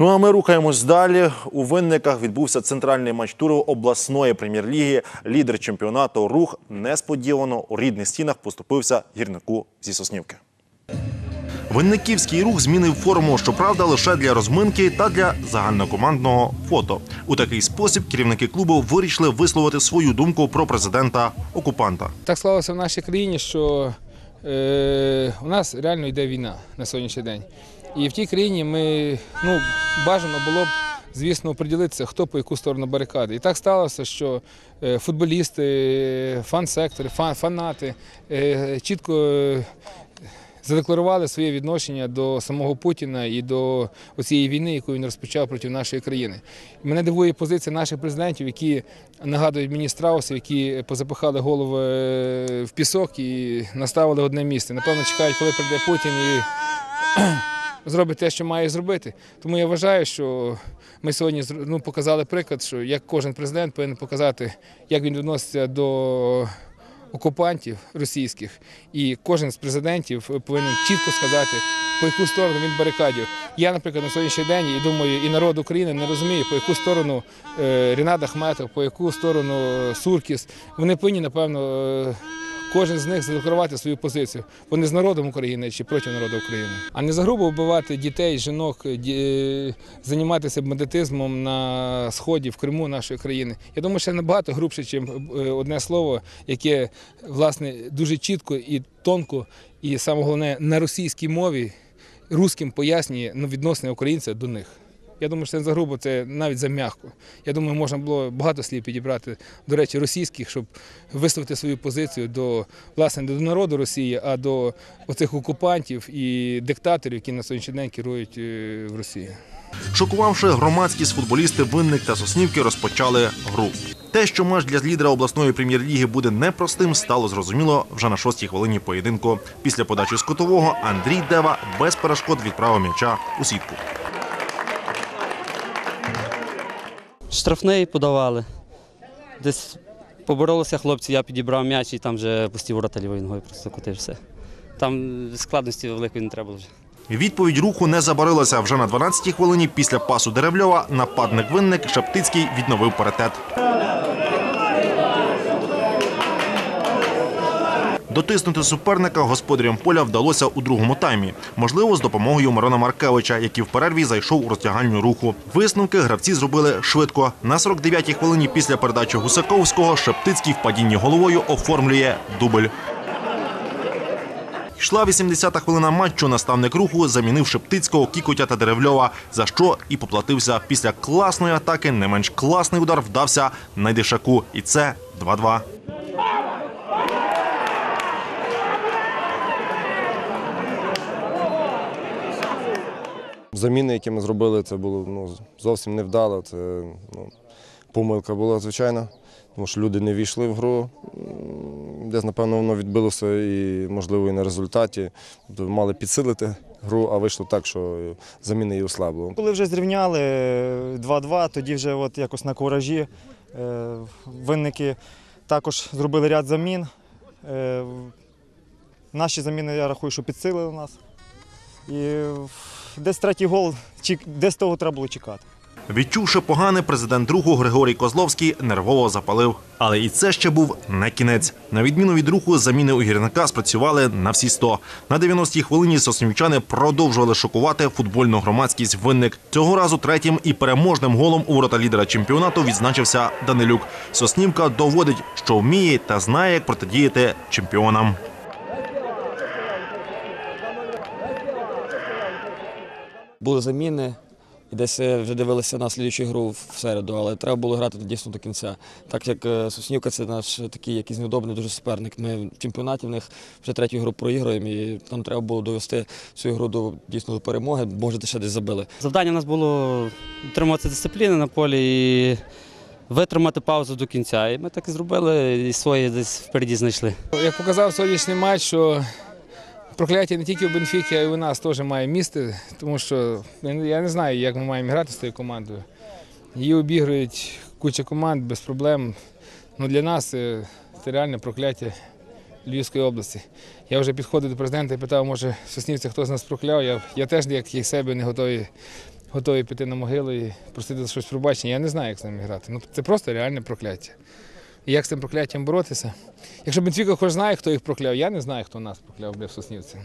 Ну а ми рухаємось далі. У винниках відбувся центральний матч туру обласної прем'єр-ліги. Лідер чемпіонату рух несподівано у рідних стінах поступився гірнику зі Соснівки. Винниківський рух змінив форму, щоправда, лише для розминки та для загальнокомандного фото. У такий спосіб керівники клубу вирішили висловити свою думку про президента окупанта. Так склалося в нашій країні, що у нас реально йде війна на сьогоднішній день. І в тій країні ми ну, бажано було б, звісно, приділитися, хто по яку сторону барикади. І так сталося, що е, футболісти, фан-сектори, фанати е, чітко е, задекларували своє відношення до самого Путіна і до цієї війни, яку він розпочав проти нашої країни. Мене дивує позиція наших президентів, які нагадують мені страусів, які позапихали голови е, в пісок і наставили одне місце. Напевно, чекають, коли прийде Путін і зробить те, що має зробити. Тому я вважаю, що ми сьогодні ну, показали приклад, що як кожен президент повинен показати, як він відноситься до окупантів російських, і кожен з президентів повинен чітко сказати, по яку сторону він барикадів. Я, наприклад, на сьогоднішній день і думаю, і народ України не розуміє, по яку сторону Рінад Рінат Ахметов, по яку сторону Суркіс. Вони повинні, напевно, е, кожен з них задекларувати свою позицію. Вони з народом України чи проти народу України. А не за грубо вбивати дітей, жінок, ді- займатися бандитизмом на сході в Криму нашої країни. Я думаю, що набагато грубше, ніж одне слово, яке власне дуже чітко і тонко, і саме головне на російській мові русським пояснює ну, відносини українця до них. Я думаю, що це не за грубо, це навіть за м'яко. Я думаю, можна було багато слів підібрати, до речі, російських, щоб висловити свою позицію до власне не до народу Росії, а до оцих окупантів і диктаторів, які на сьогоднішній день керують е, в Росії. Шокувавши громадськість, футболісти Винник та Соснівки розпочали гру. Те, що матч для лідера обласної прем'єр-ліги буде непростим, стало зрозуміло вже на шостій хвилині поєдинку. Після подачі з кутового Андрій Дева без перешкод відправив м'яча у сітку. Штрафний подавали. Десь поборолися хлопці, я підібрав м'яч і там вже пусті ворота лівою ногою просто кутив все. Там складності великої не треба вже. Відповідь руху не забарилася. Вже на 12-й хвилині після пасу Деревльова нападник Винник Шептицький відновив паритет. Дотиснути суперника господарям поля вдалося у другому таймі. Можливо, з допомогою Мирона Маркевича, який в перерві зайшов у роздягальню руху. Висновки гравці зробили швидко. На 49-й хвилині після передачі Гусаковського Шептицький в падінні головою оформлює дубль. Йшла 80-та хвилина матчу. Наставник руху замінив Шептицького, Кікотя та Деревльова, за що і поплатився. Після класної атаки не менш класний удар вдався Найдишаку. І це 2-2. Заміни, які ми зробили, це було ну, зовсім невдало. Це ну, помилка була, звичайно, тому що люди не війшли в гру. Десь, напевно, воно відбилося і, можливо, і на результаті. Тобто мали підсилити гру, а вийшло так, що заміни її ослабили. Коли вже зрівняли е, 2-2, тоді вже от якось на куражі е, винники також зробили ряд замін. Е, Наші заміни, я рахую, що підсилили нас. І е, десь третій гол, чек- десь того треба було чекати. Відчувши погане, президент руху Григорій Козловський нервово запалив. Але і це ще був не кінець. На відміну від руху, заміни у гірника спрацювали на всі 100. На 90-й хвилині соснівчани продовжували шокувати футбольну громадськість винник. Цього разу третім і переможним голом у ворота лідера чемпіонату відзначився Данилюк. Соснівка доводить, що вміє та знає, як протидіяти чемпіонам. Були заміни, і десь е, вже дивилися на слідчу гру в середу, але треба було грати дійсно до кінця. Так як е, Соснівка це наш такий якийсь неудобний дуже суперник. Ми в чемпіонаті в них вже третю гру проігруємо, і нам треба було довести цю гру до дійсно до перемоги. Може, ще десь забили. Завдання у нас було дотримуватися дисципліни на полі і витримати паузу до кінця. І ми так і зробили, і свої десь впереді знайшли. Як показав сьогоднішній матч, що прокляття не тільки у Бенфіки, а й у нас теж має місце, тому що я не- знаю, як ми маємо грати з тою командою. Її обігрують куча команд без проблем. Ну, для нас це, це реальне прокляття Львівської області. Я вже підходив до президента і питав, може, в Соснівці хтось нас прокляв. Я, я теж, як і себе, не готовий готові піти на могилу і просити за щось пробачення. Я не знаю, як з ними грати. Ну, це просто реальне прокляття. Як з цим прокляттям боротися? Якщо Бенфіка хоч знає, хто їх прокляв, я не знаю, хто нас прокляв бля, в Соснівці.